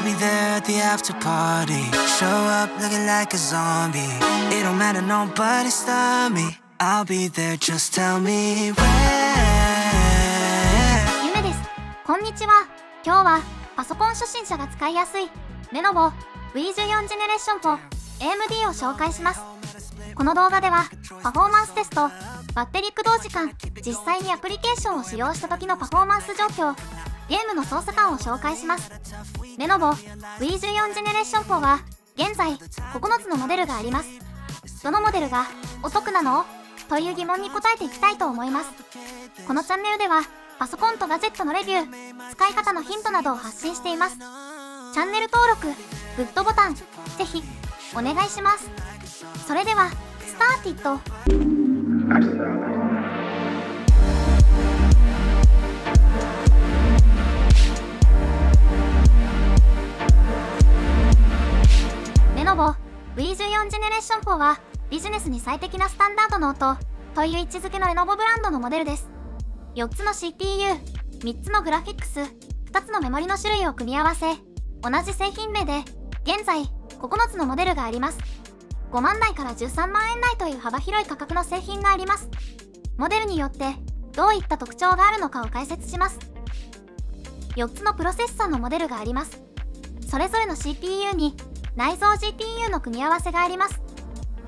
I'll be there at the after party. Show up looking like a zombie. It don't matter, nobody stop me. I'll be there, just tell me where. ゆめですこんにちは今日はパソコン初心者が使いやすいレノボ V14 ジェネレーションと AMD を紹介しますこの動画ではパフォーマンステストバッテリー駆動時間実際にアプリケーションを使用した時のパフォーマンス状況ゲームの操作感を紹介しますレノボ V14 ジェネレーション4は現在9つのモデルがあります。どのモデルがお得なのという疑問に答えていきたいと思います。このチャンネルではパソコンとガジェットのレビュー使い方のヒントなどを発信しています。チャンネル登録グッドボタンぜひお願いします。それではスターティットレノボ V14 ジェネレーション4はビジネスに最適なスタンダードの音という位置づけのレノボブランドのモデルです。4つの CPU、3つのグラフィックス、2つのメモリの種類を組み合わせ同じ製品名で現在9つのモデルがあります。5万台から13万円台という幅広い価格の製品があります。モデルによってどういった特徴があるのかを解説します。4つのプロセッサーのモデルがあります。それぞれの CPU に内蔵 GPU の組み合わせがあります。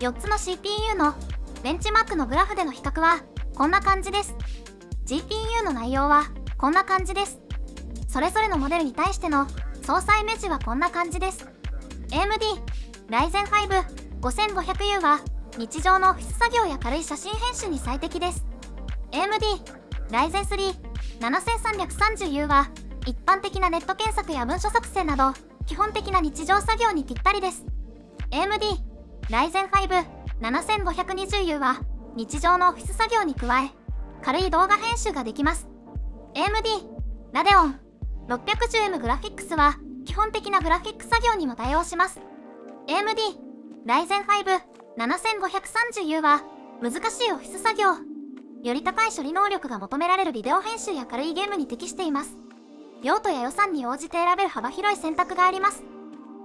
4つの CPU のベンチマークのグラフでの比較はこんな感じです。GPU の内容はこんな感じです。それぞれのモデルに対しての操作イメージはこんな感じです。AMD Ryzen 5 5500U は日常のオフィス作業や軽い写真編集に最適です。AMD Ryzen 3 7330U は一般的なネット検索や文書作成など基本的な日常作業にぴったりです。AMD Ryzen 5 7520U は日常のオフィス作業に加え軽い動画編集ができます。AMD Radeon 610M グラフィックスは基本的なグラフィック作業にも対応します。AMD Ryzen 5 7530U は難しいオフィス作業。より高い処理能力が求められるビデオ編集や軽いゲームに適しています。用途や予算に応じて選べる幅広い選択があります。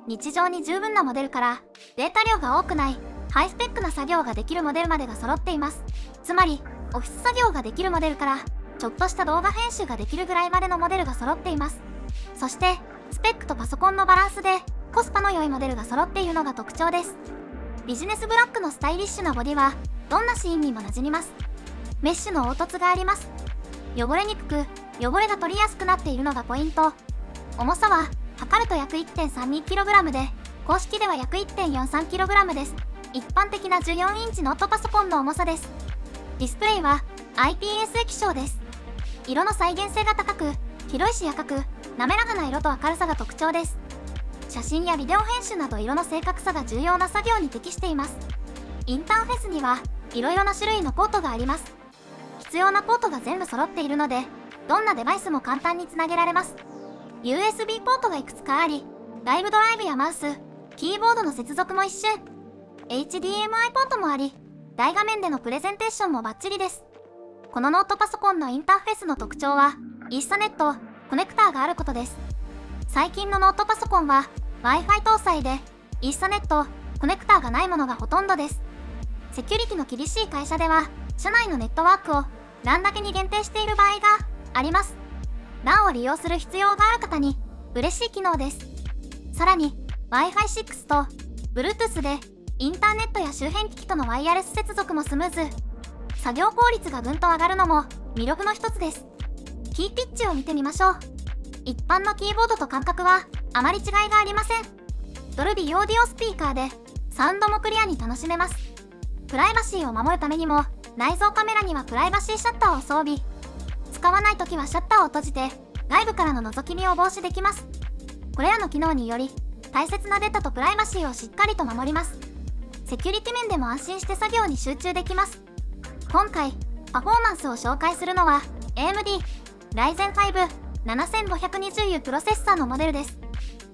日常に十分なモデルからデータ量が多くないハイスペックな作業ができるモデルまでが揃っています。つまりオフィス作業ができるモデルからちょっとした動画編集ができるぐらいまでのモデルが揃っています。そしてスペックとパソコンのバランスでコスパの良いモデルが揃っているのが特徴です。ビジネスブラックのスタイリッシュなボディはどんなシーンにも馴染みます。メッシュの凹凸があります。汚れにくく汚れが取りやすくなっているのがポイント。重さは測ると約 1.32kg で公式では約 1.43kg です。一般的な14インチノートパソコンの重さです。ディスプレイは IPS 液晶です。色の再現性が高く広いし赤く滑らかな色と明るさが特徴です。写真やビデオ編集など色の正確さが重要な作業に適しています。インターフェースにはいろいろな種類のポートがあります。必要なポートが全部揃っているのでどんなデバイスも簡単につなげられます。USB ポートがいくつかありライブドライブやマウスキーボードの接続も一緒 HDMI ポートもあり大画面でのプレゼンテーションもバッチリです。このノートパソコンのインターフェースの特徴はイーサネットコネクターがあることです。最近のノートパソコンは Wi-Fi 搭載でイーサネットコネクターがないものがほとんどです。セキュリティの厳しい会社では社内のネットワークを LAN だけに限定している場合があります。LAN を利用する必要がある方に嬉しい機能です。さらに Wi-Fi6 と Bluetooth でインターネットや周辺機器とのワイヤレス接続もスムーズ。作業効率がぐんと上がるのも魅力の一つです。キーピッチを見てみましょう。一般のキーボードと感覚はあまり違いがありません。ドルビーオーディオスピーカーでサウンドもクリアに楽しめます。プライバシーを守るためにも内蔵カメラにはプライバシーシャッターを装備。使わない時はシャッターを閉じて外部からの覗き見を防止できます。これらの機能により大切なデータとプライバシーをしっかりと守ります。セキュリティ面でも安心して作業に集中できます。今回パフォーマンスを紹介するのは AMD Ryzen 5 7520U プロセッサーのモデルです。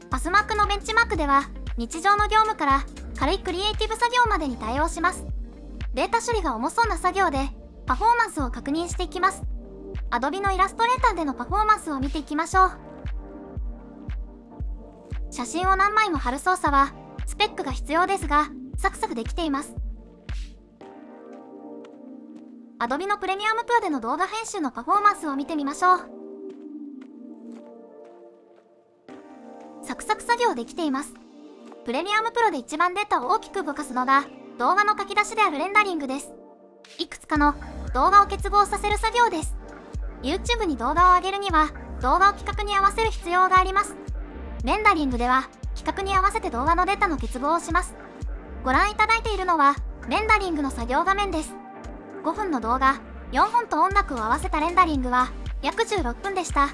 パスマークのベンチマークでは日常の業務から軽いクリエイティブ作業までに対応します。データ処理が重そうな作業でパフォーマンスを確認していきます。Adobe のイラストレーターでのパフォーマンスを見ていきましょう。写真を何枚も貼る操作はスペックが必要ですがサクサクできています。Adobe のプレミアムプロでの動画編集のパフォーマンスを見てみましょう。サクサク作業できています。プレミアムプロで一番データを大きく動かすのが動画の書き出しであるレンダリングです。いくつかの動画を結合させる作業です。YouTube に動画を上げるには動画を企画に合わせる必要があります。レンダリングでは企画に合わせて動画のデータの結合をします。ご覧いただいているのはレンダリングの作業画面です。5分の動画4本と音楽を合わせたレンダリングは約16分でした。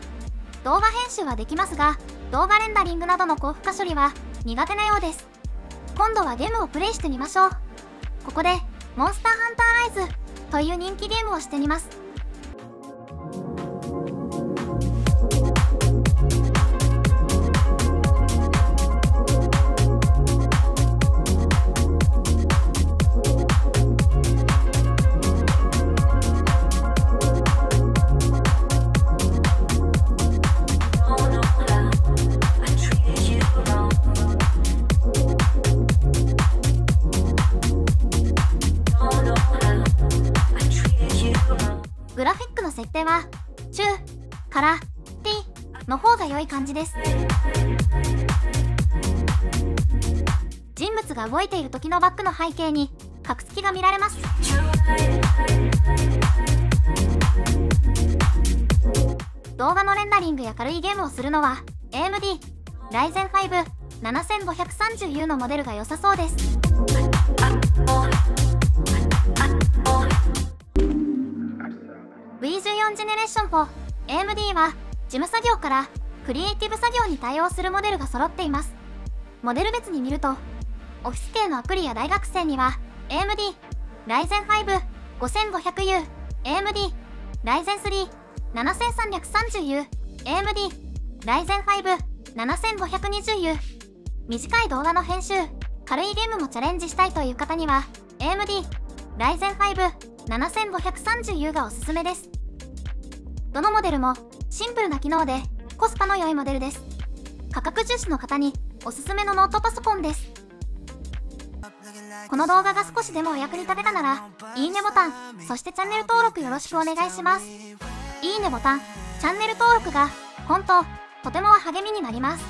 動画編集はできますが動画レンダリングなどの高負荷処理は苦手なようです。今度はゲームをプレイしてみましょう。ここでモンスターハンターライズという人気ゲームをしてみます。は中から T の方が良い感じです。人物が動いている時のバックの背景に隠す気が見られます。動画のレンダリングや軽いゲームをするのは AMD Ryzen 5 7530U のモデルが良さそうです。V14 ジェネレーション4 AMD は事務作業からクリエイティブ作業に対応するモデルが揃っています。モデル別に見るとオフィス系のアプリや大学生には AMD Ryzen 5 5500U AMD Ryzen 3 7330U AMD Ryzen 5 7520U 短い動画の編集軽いゲームもチャレンジしたいという方には AMD Ryzen 5 7530U がおすすめです。どのモデルもシンプルな機能でコスパの良いモデルです。価格重視の方におすすめのノートパソコンです。この動画が少しでもお役に立てたならいいねボタンそしてチャンネル登録よろしくお願いします。いいねボタンチャンネル登録が本当とても励みになります。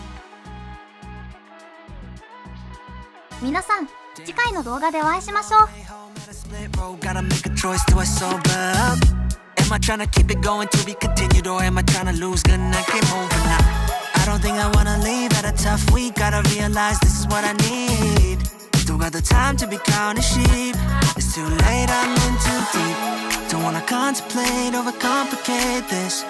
皆さん次回の動画でお会いしましょう。Am I trying to keep it going to be continued or am I trying to lose? Good I came home moving now. I don't think I wanna leave at a tough week. Gotta realize this is what I need. Don't got the time to be counting sheep. It's too late, I'm in too deep. Don't wanna contemplate, overcomplicate this.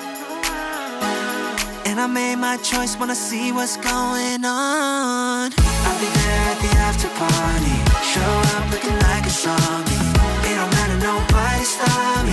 And I made my choice, wanna see what's going on. I'll be there at the after party. Show up looking like a zombie. It don't matter, nobody stop me.